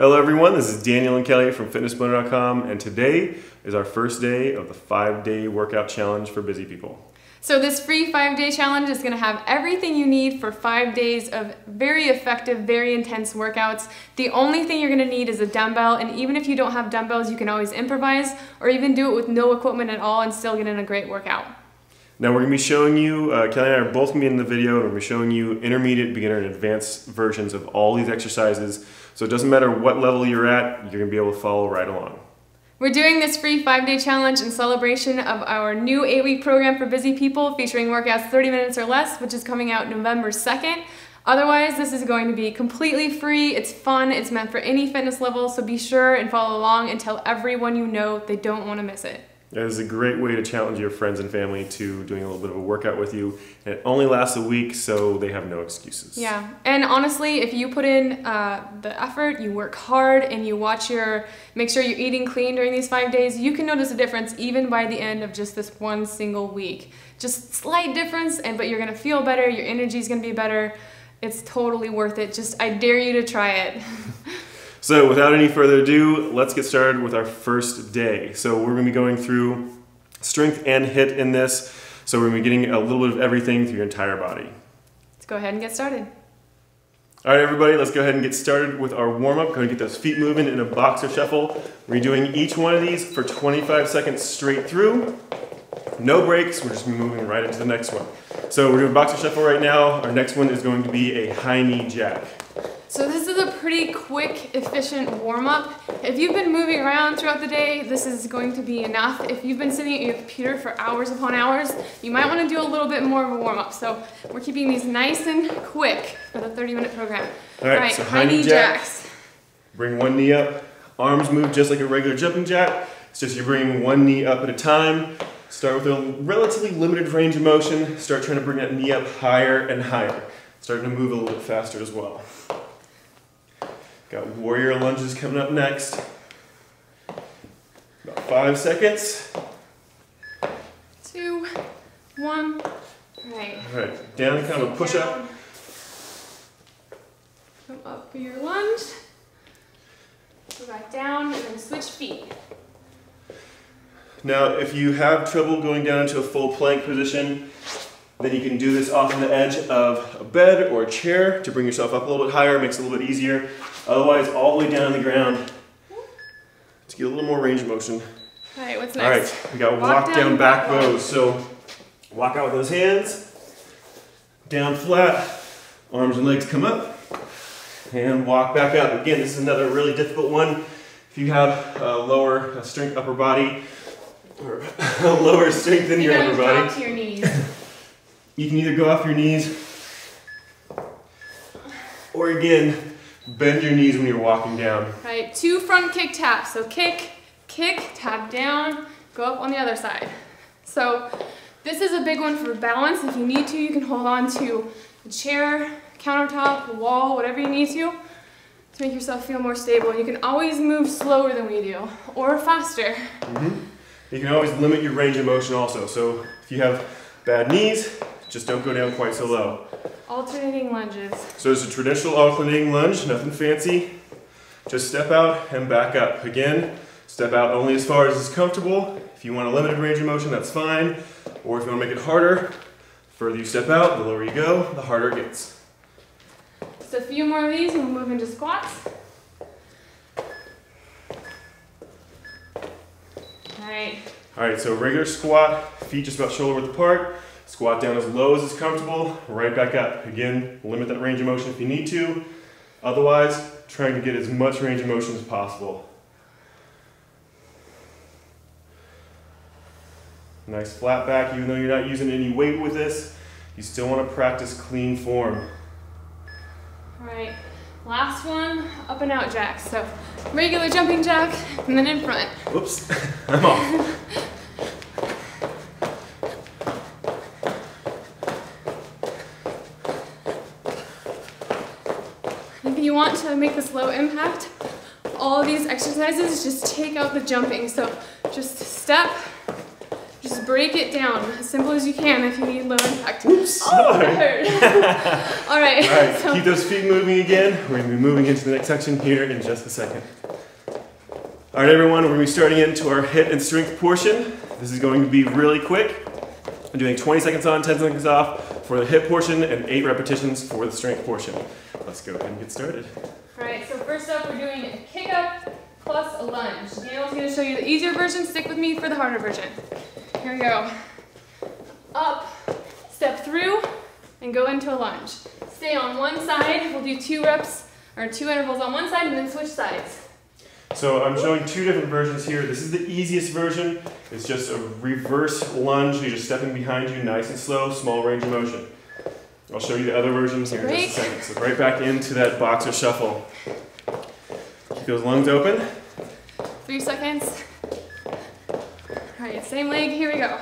Hello everyone, this is Daniel and Kelly from fitnessblender.com and today is our first day of the five day workout challenge for busy people. So this free five day challenge is gonna have everything you need for five days of very effective, very intense workouts. The only thing you're gonna need is a dumbbell and even if you don't have dumbbells, you can always improvise or even do it with no equipment at all and still get in a great workout. Now we're going to be showing you, uh, Kelly and I are both going to be in the video, and we're going to be showing you intermediate, beginner, and advanced versions of all these exercises. So it doesn't matter what level you're at, you're to be able to follow right along. We're doing this free five-day challenge in celebration of our new eight-week program for busy people featuring workouts 30 minutes or less, which is coming out November 2nd. Otherwise, this is going to be completely free, it's fun, it's meant for any fitness level, so be sure and follow along and tell everyone you know they don't want to miss it. It is a great way to challenge your friends and family to doing a little bit of a workout with you. And it only lasts a week, so they have no excuses. Yeah, and honestly, if you put in uh, the effort, you work hard, and you watch your, make sure you're eating clean during these five days, you can notice a difference even by the end of just this one single week. Just slight difference, and but you're gonna feel better, your energy's gonna be better. It's totally worth it. Just, I dare you to try it. So without any further ado, let's get started with our first day. So we're gonna be going through strength and HIIT in this. So we're gonna be getting a little bit of everything through your entire body. Let's go ahead and get started. All right, everybody, let's go ahead and get started with our warm-up. Going to get those feet moving in a boxer shuffle. We're doing each one of these for 25 seconds straight through. No breaks, we're just moving right into the next one. So we're doing boxer shuffle right now. Our next one is going to be a high knee jack. So this is a pretty quick, efficient warm-up. If you've been moving around throughout the day, this is going to be enough. If you've been sitting at your computer for hours upon hours, you might want to do a little bit more of a warm-up. So we're keeping these nice and quick for the 30-minute program. All right, All right so high, knee jacks. jacks. Bring one knee up. Arms move just like a regular jumping jack. It's just you're bringing one knee up at a time. Start with a relatively limited range of motion. Start trying to bring that knee up higher and higher. Starting to move a little bit faster as well. Got warrior lunges coming up next. About five seconds. Two, one, right. All right, down, kind of a push up. Come up for your lunge. Go back down and then switch feet. Now, if you have trouble going down into a full plank position, then you can do this off on the edge of a bed or a chair to bring yourself up a little bit higher, It makes it a little bit easier. Otherwise, all the way down on the ground to get a little more range of motion. All right, what's next? All right, we got walk, walk down, down, back bows. So walk out with those hands, down flat, arms and legs come up, and walk back up. Again, this is another really difficult one. If you have a lower strength upper body, or lower strength in you your upper body. to your knees. You can either go off your knees or again, bend your knees when you're walking down. Right, two front kick taps. So kick, kick, tap down, go up on the other side. So this is a big one for balance. If you need to, you can hold on to a chair, countertop, wall, whatever you need to to make yourself feel more stable. You can always move slower than we do or faster. Mm -hmm. You can always limit your range of motion also. So if you have bad knees, just don't go down quite so low. Alternating lunges. So it's a traditional alternating lunge, nothing fancy. Just step out and back up. Again, step out only as far as is comfortable. If you want a limited range of motion, that's fine. Or if you want to make it harder, the further you step out, the lower you go, the harder it gets. Just a few more of these and we'll move into squats. All right. All right, so regular squat, feet just about shoulder width apart. Squat down as low as is comfortable, right back up. Again, limit that range of motion if you need to. Otherwise, trying to get as much range of motion as possible. Nice flat back, even though you're not using any weight with this, you still want to practice clean form. All right, last one, up and out jacks. So regular jumping jack, and then in front. Whoops, I'm off. you want to make this low impact, all these exercises just take out the jumping. So just step, just break it down as simple as you can if you need low impact. Oops. Oh, that hurt. All right. All right, so- keep those feet moving again. We're gonna be moving into the next section here in just a second. All right, everyone, we're gonna be starting into our HIIT and strength portion. This is going to be really quick. I'm doing 20 seconds on, 10 seconds off for the HIIT portion and eight repetitions for the strength portion. Let's go ahead and get started. All right, so first up, we're doing a kick up plus a lunge. Daniel's gonna show you the easier version. Stick with me for the harder version. Here we go. Up, step through, and go into a lunge. Stay on one side. We'll do two reps or two intervals on one side and then switch sides. So I'm showing two different versions here. This is the easiest version. It's just a reverse lunge. You're just stepping behind you, nice and slow, small range of motion. I'll show you the other versions here in just a second. So right back into that boxer shuffle. Keep those lungs open. Three seconds. All right, same leg. Here we go.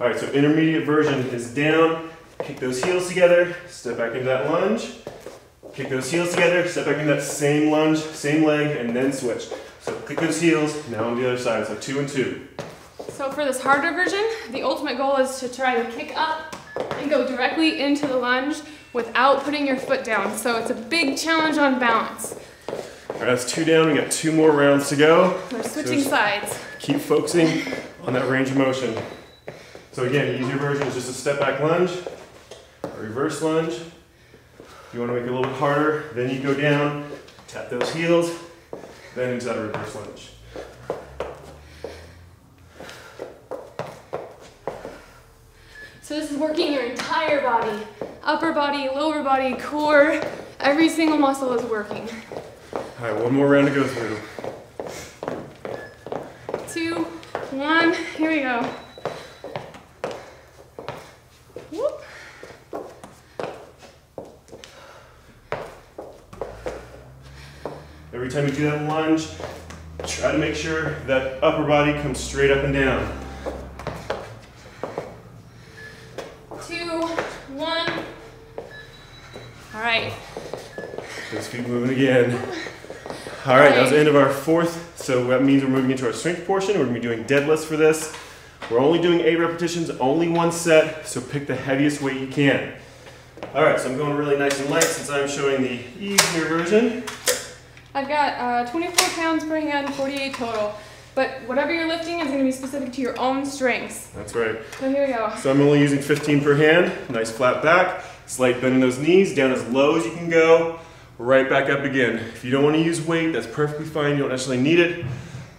All right, so intermediate version is down. Kick those heels together. Step back into that lunge. Kick those heels together. Step back into that same lunge, same leg, and then switch. So kick those heels. Now on the other side. So two and two. So for this harder version, the ultimate goal is to try to kick up and go directly into the lunge without putting your foot down. So it's a big challenge on balance. All right, that's two down. We got two more rounds to go. We're switching So- sides. Keep focusing on that range of motion. So again, the easier version is just a step back lunge, a reverse lunge. If you want to make it a little bit harder, then you go down, tap those heels, then into that reverse lunge. So this is working your entire body. Upper body, lower body, core, every single muscle is working. All right, one more round to go through. Two, one, here we go. Whoop. Every time you do that lunge, try to make sure that upper body comes straight up and down. Two, one. All right. Let's keep moving again. All right, that was the end of our fourth. So that means we're moving into our strength portion. We're gonna be doing deadlifts for this. We're only doing eight repetitions, only one set, so pick the heaviest weight you can. All right, so I'm going really nice and light since I'm showing the easier version. I've got uh, 24 pounds per hand, 48 total. But whatever you're lifting is going to be specific to your own strengths. That's right. So here we go. So I'm only using 15 per hand. Nice flat back, slight bend in those knees, down as low as you can go, right back up again. If you don't want to use weight, that's perfectly fine. You don't necessarily need it.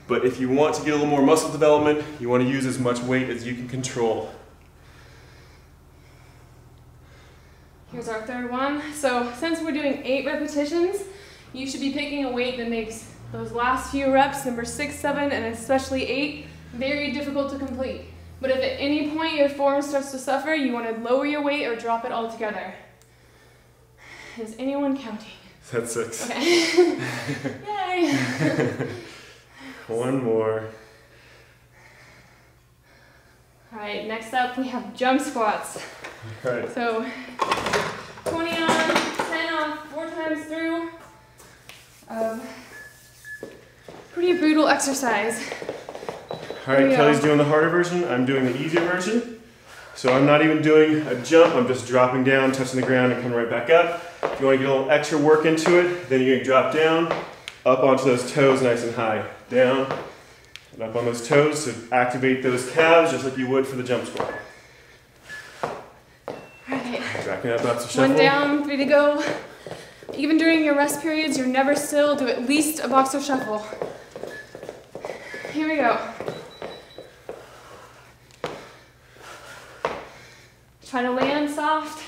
But if you want to get a little more muscle development, you want to use as much weight as you can control. Here's our third one. So since we're doing eight repetitions, you should be picking a weight that makes those last few reps, number six, seven, and especially eight, very difficult to complete. But if at any point your form starts to suffer, you want to lower your weight or drop it altogether. Is anyone counting? That's six. Okay. Yay! One more. All right, next up we have jump squats. All right. So 20 on, 10 off, four times through. Um, pretty brutal exercise. All right. Kelly's doing the harder version. I'm doing the easier version. So I'm not even doing a jump. I'm just dropping down, touching the ground, and coming right back up. If you want to get a little extra work into it, then you're going to drop down, up onto those toes nice and high. Down, and up on those toes to activate those calves just like you would for the jump squat. All right, Backing up, shuffle. one down, three to go. Even during your rest periods, you're never still. Do at least a boxer shuffle. Here we go. Try to land soft.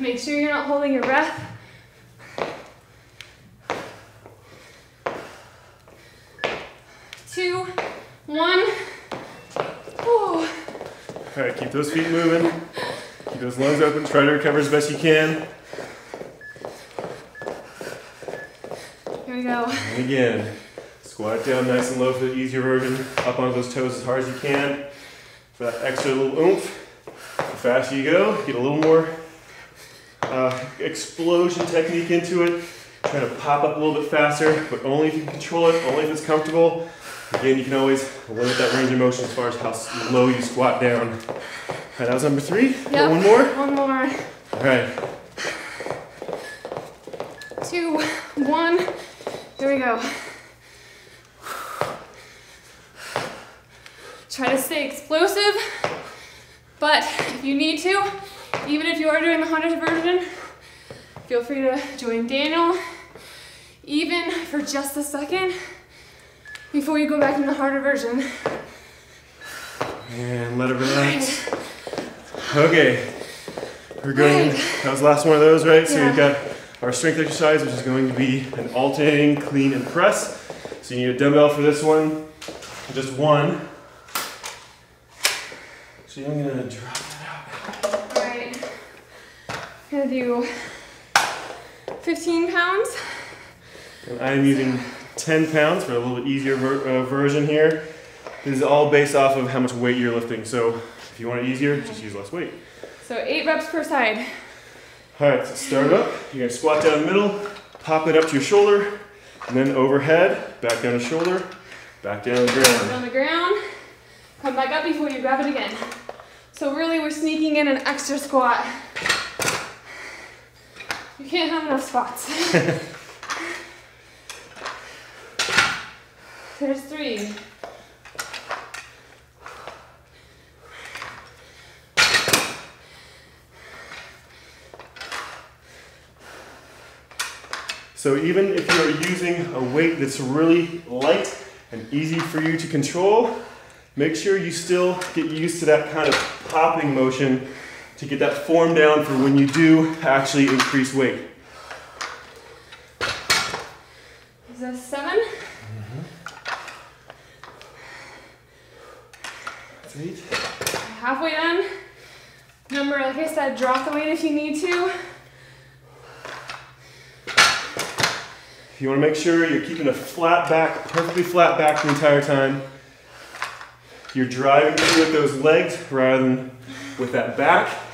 Make sure you're not holding your breath. Two, one. Whew. All right, keep those feet moving. Keep those lungs open. Try to recover as best you can. Here we go. And again, squat down nice and low for the easier version. Up onto those toes as hard as you can. For that extra little oomph. The faster you go, get a little more explosion technique into it. Try to pop up a little bit faster, but only if you can control it, only if it's comfortable. Again, you can always limit that range of motion as far as how low you squat down. All right, that was number three. Yep. One more. One more. All right. Two, one. Here we go. Try to stay explosive, but if you need to, even if you are doing the 100 version, feel free to join Daniel, even for just a second, before you go back in the harder version. And let it relax. Okay. We're going, that was the last one of those, right? So Yeah. we've got our strength exercise, which is going to be an alternating clean and press. So you need a dumbbell for this one, just one. So I'm gonna drop that out. Alright, I'm gonna do 15 pounds. And I'm using 10 pounds for a little bit easier ver- uh, version here. This is all based off of how much weight you're lifting. So if you want it easier, just use less weight. So eight reps per side. All right, so start up. You're gonna squat down the middle, pop it up to your shoulder, and then overhead, back down to shoulder, back down to the ground. on the ground. Come back up before you grab it again. So really we're sneaking in an extra squat. You can't have enough spots. There's three. So even if you're using a weight that's really light and easy for you to control, make sure you still get used to that kind of popping motion to get that form down for when you do actually increase weight. Is that seven? That's eight. Halfway done. Remember, like I said, drop the weight if you need to. You want to make sure you're keeping a flat back, perfectly flat back the entire time. You're driving through with those legs rather than with that back.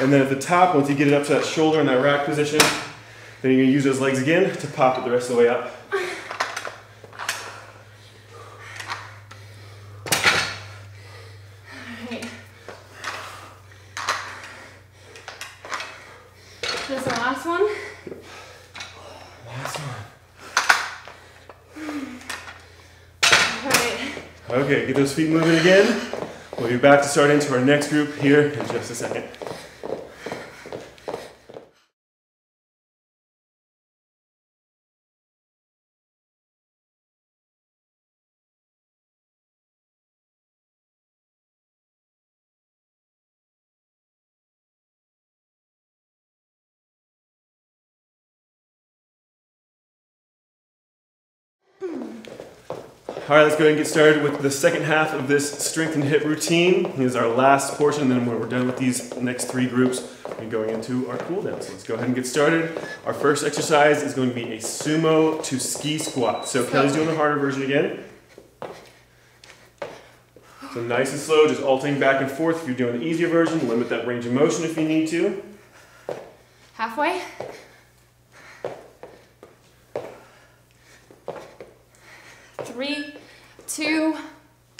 And then at the top, once you get it up to that shoulder in that rack position, then you're to use those legs again to pop it the rest of the way up. This the last one. Last one. Okay, get those feet moving again. We'll be back to start into our next group here in just a second. All right, let's go ahead and get started with the second half of this strength and HIIT routine. Is our last portion, then when we're done with these next three groups, we're going into our cool down. So let's go ahead and get started. Our first exercise is going to be a sumo to ski squat. So Kelly's doing the harder version again. So nice and slow, just alternating back and forth. If you're doing the easier version, limit that range of motion if you need to. Halfway. Three, two,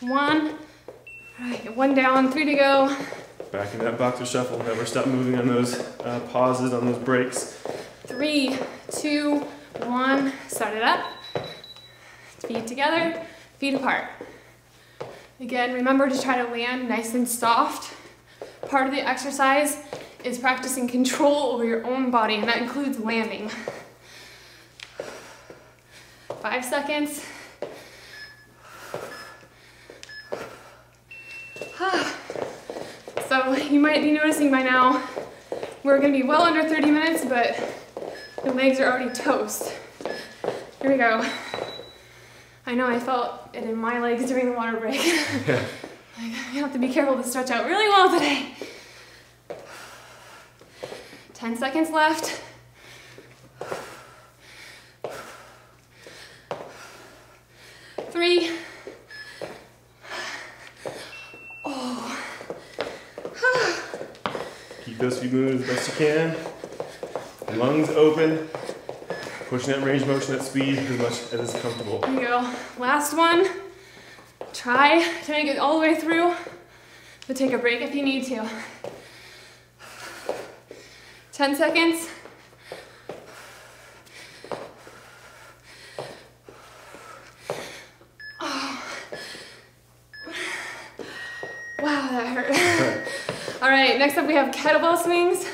one. All right, one down, three to go. Back in that boxer shuffle, never stop moving on those uh, pauses, on those breaks. Three, two, one. Start it up. Feet together, feet apart. Again, remember to try to land nice and soft. Part of the exercise is practicing control over your own body, and that includes landing. Five seconds. so you might be noticing by now, we're gonna be well under 30 minutes, but the legs are already toast. Here we go. I know I felt it in my legs during the water break. Yeah. You have to be careful to stretch out really well today. 10 seconds left. Three. Those feet moving as best you can. Lungs open. Pushing that range motion at speed as much as is comfortable. Here you go. Last one. Try to make it all the way through, but take a break if you need to. 10 seconds. Oh. Wow, that hurt. all right, next up we have kettlebell swings.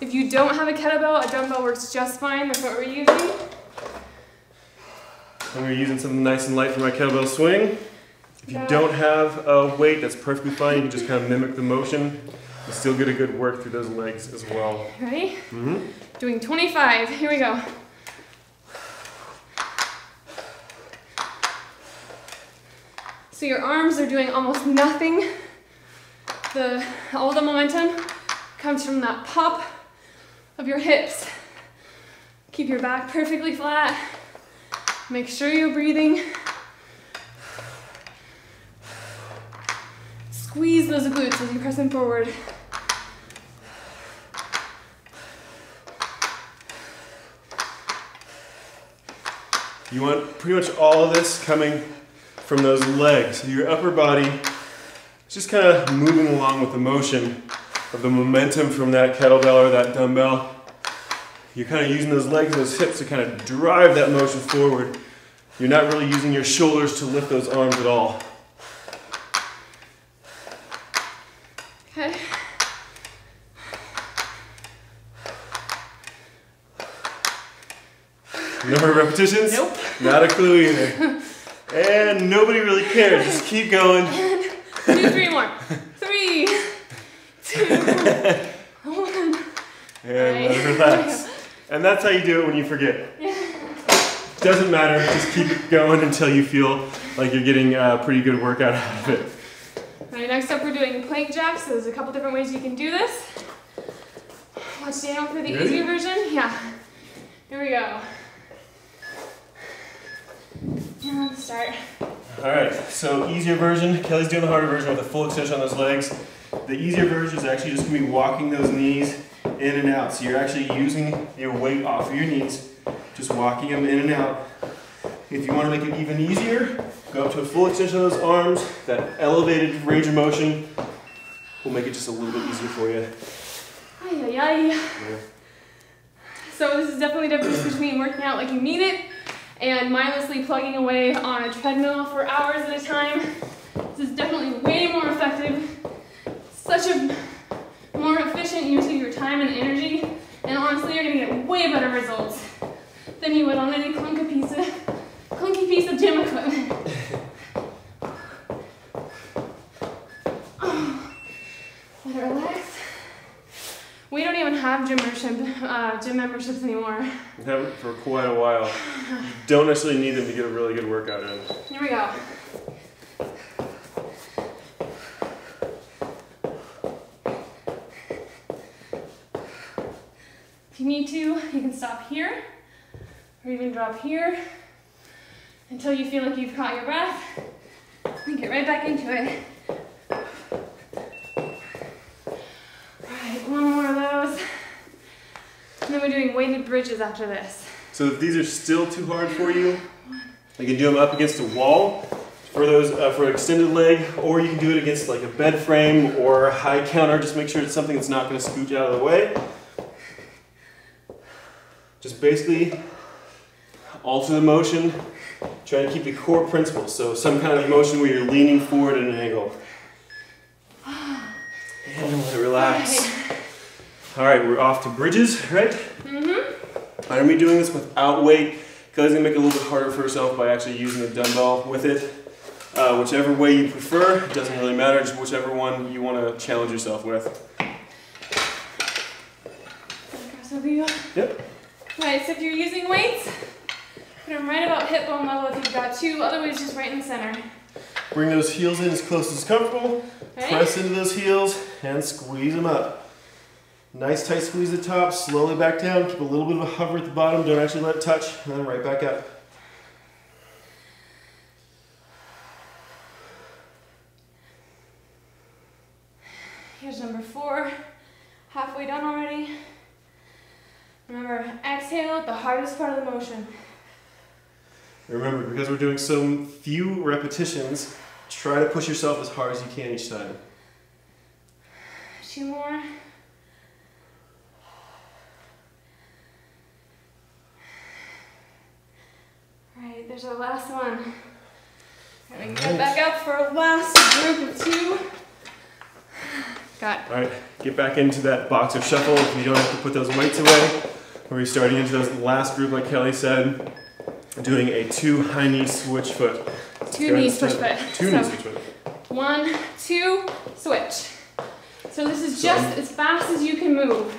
If you don't have a kettlebell, a dumbbell works just fine. That's what we're using. And we're using something nice and light for my kettlebell swing. If you don't have a weight, that's perfectly fine. You can just kind of mimic the motion You still get a good work through those legs as well. Ready? Mm-hmm. Doing 25. Here we go. So your arms are doing almost nothing. The all the momentum comes from that pop of your hips. Keep your back perfectly flat. Make sure you're breathing. Squeeze those glutes as you press them forward. You want pretty much all of this coming from those legs. Your upper body just kind of moving along with the motion of the momentum from that kettlebell or that dumbbell. You're kind of using those legs those hips to kind of drive that motion forward. You're not really using your shoulders to lift those arms at all. Okay. Number of repetitions? Nope. Not a clue either. And nobody really cares. Just keep going. Do three more. Three, two, one. And it relax. And that's how you do it when you forget. Doesn't matter, just keep it going until you feel like you're getting a pretty good workout out of it. All right, next up we're doing plank jacks. So there's a couple different ways you can do this. Watch Daniel for the Ready? easier version. Yeah. Here we go. And let's start. All right, so easier version. Kelly's doing the harder version with a full extension on those legs. The easier version is actually just gonna be walking those knees in and out. So you're actually using your weight off of your knees, just walking them in and out. If you wanna make it even easier, go up to a full extension of those arms. That elevated range of motion will make it just a little bit easier for you. Ay, ay, ay. So this is definitely the difference between working out like you need it and mindlessly plugging away on a treadmill for hours at a time. This is definitely way more effective. Such a more efficient use of your time and energy. And honestly, you're gonna get way better results than you would on any clunky piece of clunky piece of gym equipment. Let it relax. We don't even have gym membership, uh, gym memberships anymore. We haven't for quite a while. You don't necessarily need them to get a really good workout in. Here we go. If you need to, you can stop here or even drop here until you feel like you've caught your breath and get right back into it. Alright, one more of those. And then we're doing weighted bridges after this. So if these are still too hard for you, you can do them up against a wall for those uh, for an extended leg, or you can do it against like a bed frame or a high counter. Just make sure it's something that's not going to scooch out of the way. Just basically alter the motion, try to keep the core principle. So some kind of motion where you're leaning forward at an angle. And let it relax. All right, we're off to bridges, right? Mm-hmm. I'm gonna be doing this without weight. Kelly's gonna make it a little bit harder for herself by actually using the dumbbell with it. Uh, whichever way you prefer, it doesn't really matter, just whichever one you wanna challenge yourself with. Cross over you. Yep. Alright, so if you're using weights, put them right about hip bone level if you've got two, otherwise just right in the center. Bring those heels in as close as comfortable. Ready? Press into those heels and squeeze them up. Nice tight squeeze at the top, slowly back down. Keep a little bit of a hover at the bottom. Don't actually let it touch. And then right back up. Here's number four. Halfway done already. Remember, exhale, at the hardest part of the motion. Remember, because we're doing so few repetitions, try to push yourself as hard as you can each time. Two more. Alright, there's our last one. And we can get back up for our last group of two. Got it. All right, get back into that box boxer shuffle. You don't have to put those weights away. We're starting into those last group, like Kelly said, doing a two high knee switch foot. two ahead, switch foot. Two So, knee switch foot. One, two, switch. So this is just as fast as you can move.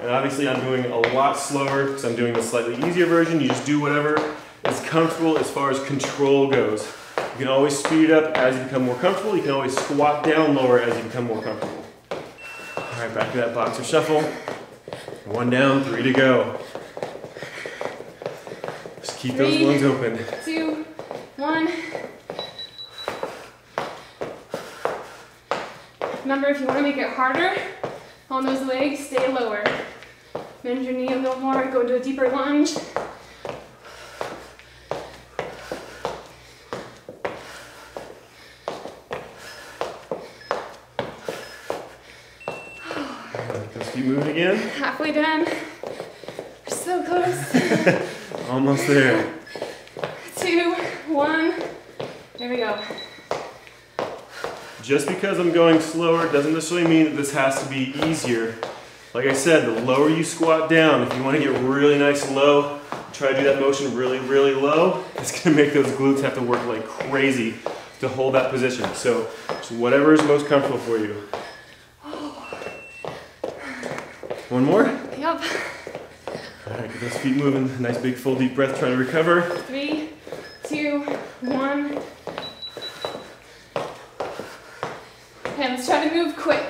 And obviously, I'm doing a lot slower because I'm doing the slightly easier version. You just do whatever is comfortable as far as control goes. You can always speed it up as you become more comfortable. You can always squat down lower as you become more comfortable. All right, back to that boxer shuffle. One down, three to go. Just keep those lungs open. Two, one. Remember, if you want to make it harder on those legs, stay lower. Bend your knee a little more, go into a deeper lunge. Let's keep moving again. Halfway done. We're so close. Almost there. Two, one. There we go. Just because I'm going slower doesn't necessarily mean that this has to be easier. Like I said, the lower you squat down, if you want to get really nice and low, try to do that motion really, really low, it's going to make those glutes have to work like crazy to hold that position. So, just whatever is most comfortable for you. One more? Yep. All right, get those feet moving. Nice big full deep breath, try to recover. Three, two, one. Okay, let's try to move quick.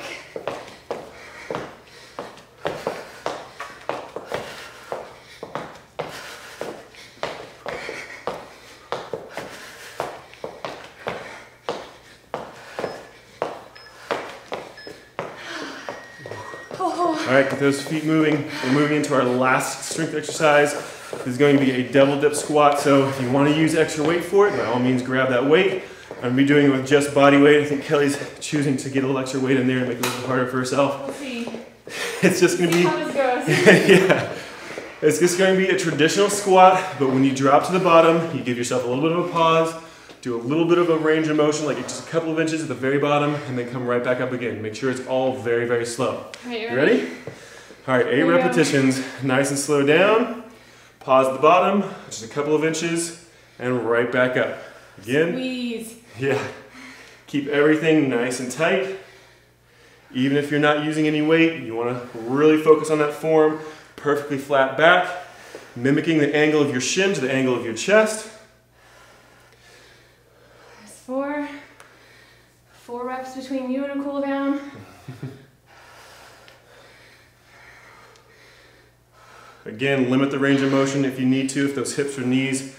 Oh, All right, get those feet moving. We're moving into our last strength exercise. This is going to be a double dip squat. So if you want to use extra weight for it, by all means grab that weight. I'm gonna be doing it with just body weight. I think Kelly's choosing to get a little extra weight in there and make it a little harder for herself. we'll see. It's just gonna be, how this goes. yeah. It's just going to be a traditional squat, but when you drop to the bottom, you give yourself a little bit of a pause, do a little bit of a range of motion, like just a couple of inches at the very bottom, and then come right back up again. Make sure it's all very, very slow. Alright, you You ready? All right, eight repetitions, nice and slow down. Pause at the bottom, just a couple of inches, and right back up. Again, Squeeze. yeah. Keep everything nice and tight. Even if you're not using any weight, you want to really focus on that form. Perfectly flat back, mimicking the angle of your shin to the angle of your chest. There's four. Four reps between you and a cool down. Again, limit the range of motion if you need to, if those hips or knees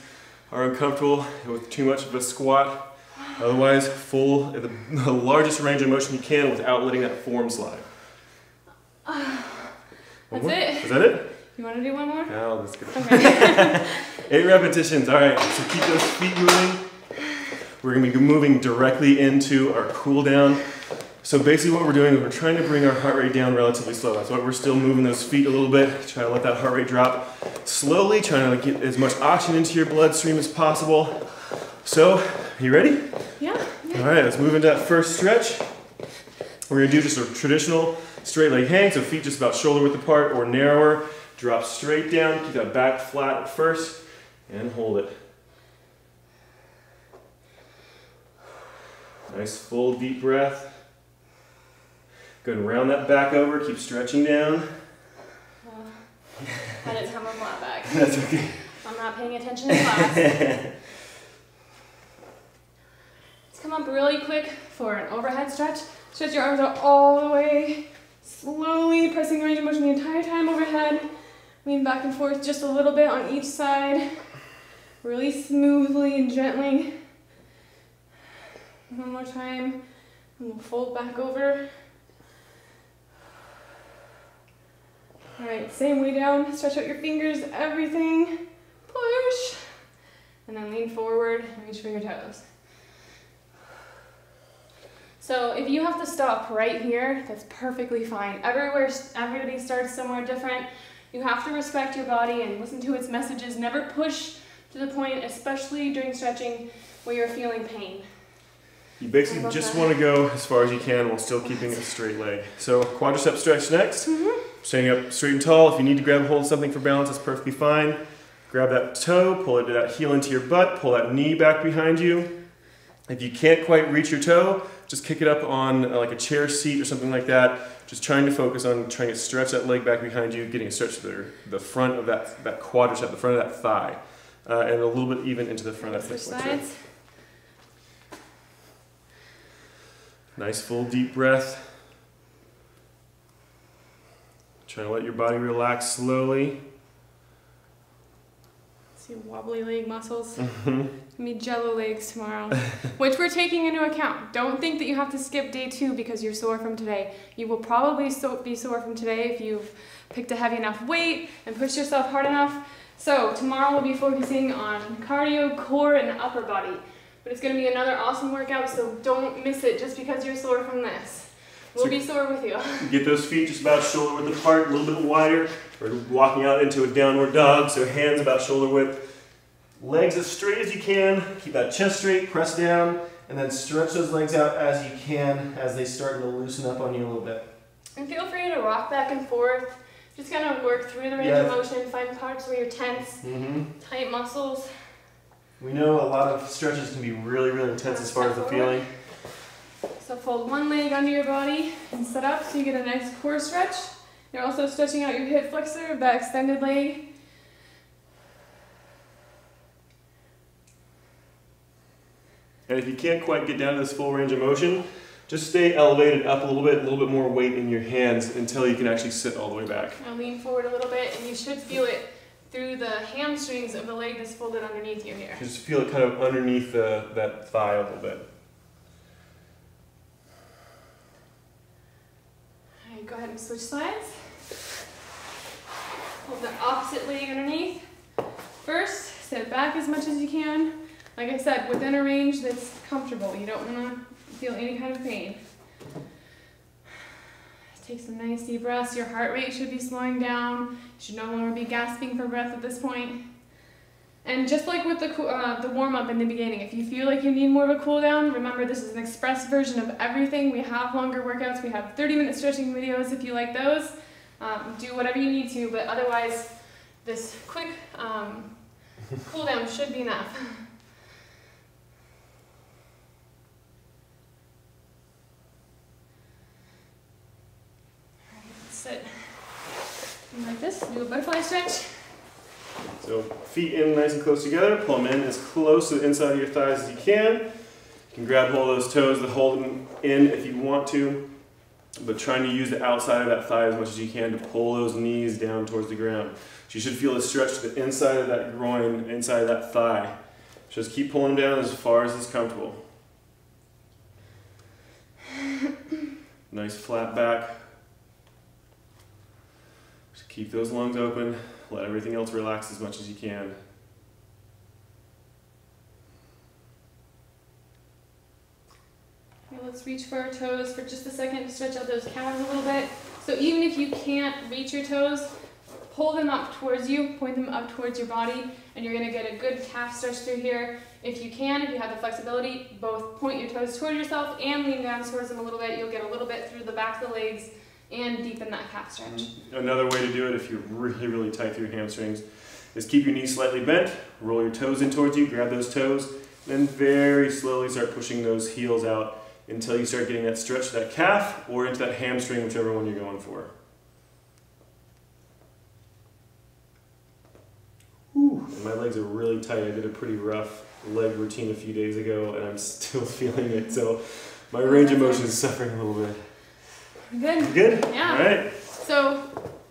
are uncomfortable with too much of a squat. Otherwise, full the, the largest range of motion you can without letting that form slide. That's it. Is that it? You want to do one more? No, that's good. Okay. Eight repetitions. All right. So keep those feet moving. We're gonna be moving directly into our cool down. So basically, what we're doing is we're trying to bring our heart rate down relatively slow. That's why we're still moving those feet a little bit. Try to let that heart rate drop slowly. Trying to get as much oxygen into your bloodstream as possible. So, you ready? yeah. All right. Let's move into that first stretch. We're gonna do just a traditional straight leg hang. So feet just about shoulder width apart or narrower. Drop straight down. Keep that back flat at first, and hold it. Nice full deep breath. Go ahead and round that back over. Keep stretching down. Well, I didn't have my flat back. That's okay. I'm not paying attention to class. Let's come up really quick for an overhead stretch. Stretch your arms out all the way. Slowly pressing range of motion the entire time overhead. Lean back and forth just a little bit on each side. Really smoothly and gently. One more time. And we'll fold back over. All right, same way down. Stretch out your fingers, everything. Push. And then lean forward, reach for your toes. So if you have to stop right here, that's perfectly fine. Everywhere, everybody starts somewhere different. You have to respect your body and listen to its messages. Never push to the point, especially during stretching, where you're feeling pain. You basically just that. want to go as far as you can while still keeping a straight leg. So quadricep stretch next. Mm -hmm. Standing up straight and tall. If you need to grab hold of something for balance, that's perfectly fine. Grab that toe, pull it, that heel into your butt, pull that knee back behind you. If you can't quite reach your toe, just kick it up on uh, like a chair seat or something like that. Just trying to focus on trying to stretch that leg back behind you, getting a stretch to the, the front of that, that quadricep, the front of that thigh, uh, and a little bit even into the front of that hip. Nice full deep breath. Try to let your body relax slowly. See wobbly leg muscles. Mm-hmm. Me jello legs tomorrow, which we're taking into account. Don't think that you have to skip day two because you're sore from today. You will probably so be sore from today if you've picked a heavy enough weight and pushed yourself hard enough. So tomorrow we'll be focusing on cardio, core, and upper body. But it's going to be another awesome workout, so don't miss it just because you're sore from this. We'll so be sore with you. Get those feet just about shoulder width apart, a little bit wider. We're walking out into a downward dog, so hands about shoulder width. Legs as straight as you can. Keep that chest straight, press down, and then stretch those legs out as you can as they start to loosen up on you a little bit. And feel free to rock back and forth. Just kind of work through the range yeah. of motion. Find parts where you're tense, mm -hmm. tight muscles. We know a lot of stretches can be really, really intense as far as the feeling. So fold one leg under your body and set up so you get a nice core stretch. You're also stretching out your hip flexor, that extended leg. And if you can't quite get down to this full range of motion, just stay elevated up a little bit, a little bit more weight in your hands until you can actually sit all the way back. Now lean forward a little bit and you should feel it through the hamstrings of the leg that's folded underneath you here. Just feel it kind of underneath the, that thigh a little bit. Alright, go ahead and switch sides. Hold the opposite leg underneath. First, sit back as much as you can. Like I said, within a range that's comfortable. You don't want to feel any kind of pain. Take some nice deep breaths. Your heart rate should be slowing down. You should no longer be gasping for breath at this point. And just like with the, uh, the warm-up in the beginning, if you feel like you need more of a cool down, remember this is an express version of everything. We have longer workouts. We have 30-minute stretching videos if you like those. Um, do whatever you need to, but otherwise, this quick um, cool down should be enough. sit like this, do a butterfly stretch. So feet in nice and close together, pull them in as close to the inside of your thighs as you can. You can grab hold of those toes that hold them in if you want to, but trying to use the outside of that thigh as much as you can to pull those knees down towards the ground. So you should feel a stretch to the inside of that groin, inside of that thigh. Just keep pulling them down as far as is comfortable. Nice flat back, Just Keep those lungs open. Let everything else relax as much as you can. Let's reach for our toes for just a second to stretch out those calves a little bit. So even if you can't reach your toes, pull them up towards you, point them up towards your body, and you're gonna get a good calf stretch through here. If you can, if you have the flexibility, both point your toes towards yourself and lean down towards them a little bit. You'll get a little bit through the back of the legs and deepen that calf stretch. Mm-hmm. Another way to do it if you're really, really tight through your hamstrings is keep your knees slightly bent, roll your toes in towards you, grab those toes, then very slowly start pushing those heels out until you start getting that stretch to that calf or into that hamstring, whichever one you're going for. Whew, my legs are really tight. I did a pretty rough leg routine a few days ago and I'm still feeling it. So my range of motion is suffering a little bit. Good. Good? Yeah. All right. So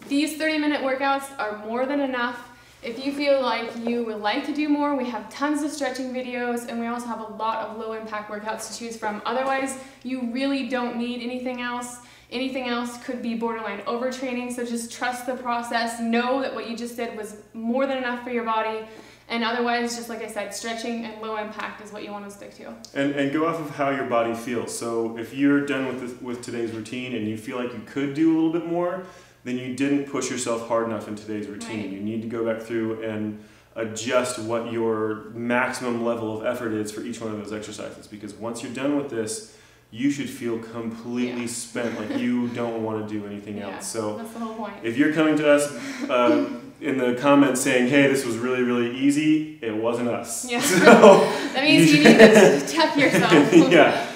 these 30 minute workouts are more than enough. If you feel like you would like to do more, we have tons of stretching videos and we also have a lot of low impact workouts to choose from. Otherwise, you really don't need anything else. Anything else could be borderline overtraining, so just trust the process. Know that what you just did was more than enough for your body. And otherwise, just like I said, stretching and low impact is what you want to stick to. And, and go off of how your body feels. So if you're done with, this, with today's routine and you feel like you could do a little bit more, then you didn't push yourself hard enough in today's routine. Right. You need to go back through and adjust what your maximum level of effort is for each one of those exercises. Because once you're done with this, you should feel completely yeah. spent, like you don't want to do anything yeah, else. So that's the whole point. If you're coming to us uh, in the comments saying, "Hey, this was really really easy," it wasn't us. Yeah. So that means you, you need to check yourself. yeah.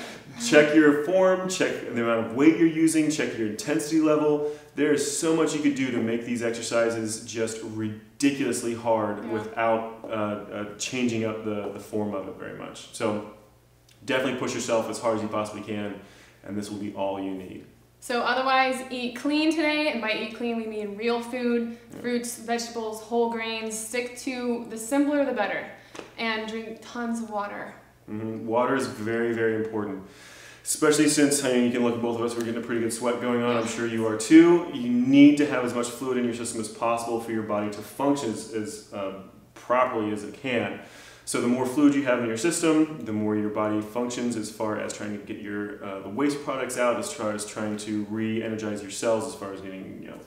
Check your form, check the amount of weight you're using, check your intensity level. There is so much you could do to make these exercises just ridiculously hard yeah. without uh, uh, changing up the, the form of it very much. So definitely push yourself as hard as you possibly can, and this will be all you need. So otherwise, eat clean today, and by eat clean, we mean real food, fruits, vegetables, whole grains. Stick to the simpler the better, and drink tons of water. Mm-hmm. Water is very, very important. Especially since I mean, you can look at both of us, we're getting a pretty good sweat going on. I'm sure you are too. You need to have as much fluid in your system as possible for your body to function as, as uh, properly as it can. So the more fluid you have in your system, the more your body functions as far as trying to get your uh, the waste products out, as far as trying to re-energize your cells, as far as getting you know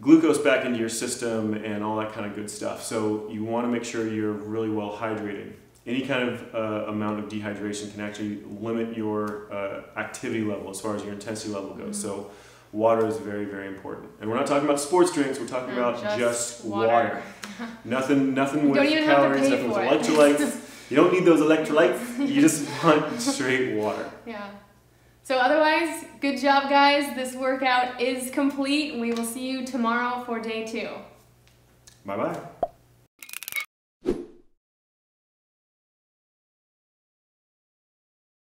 glucose back into your system and all that kind of good stuff. So you want to make sure you're really well hydrated. Any kind of uh, amount of dehydration can actually limit your uh, activity level as far as your intensity level goes. Mm-hmm. So water is very, very important. And we're not talking about sports drinks, we're talking about just, just water. water. nothing nothing with calories, nothing with electrolytes. you don't need those electrolytes. You just want straight water. Yeah. So otherwise, good job guys. This workout is complete. We will see you tomorrow for day two. Bye-bye.